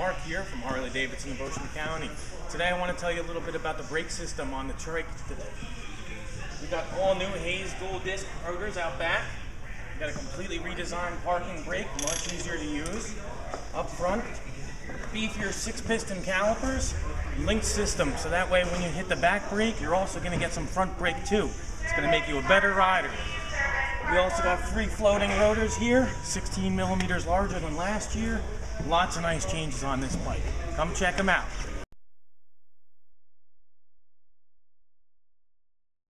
Mark here from Harley Davidson of Ocean County. Today I want to tell you a little bit about the brake system on the trike today. We got all new Hayes dual disc rotors out back. We got a completely redesigned parking brake, much easier to use. Up front, beefier six piston calipers, linked system, so that way when you hit the back brake, you're also going to get some front brake too. It's going to make you a better rider. We also got free floating rotors here, 16 millimeters larger than last year. Lots of nice changes on this bike. Come check them out.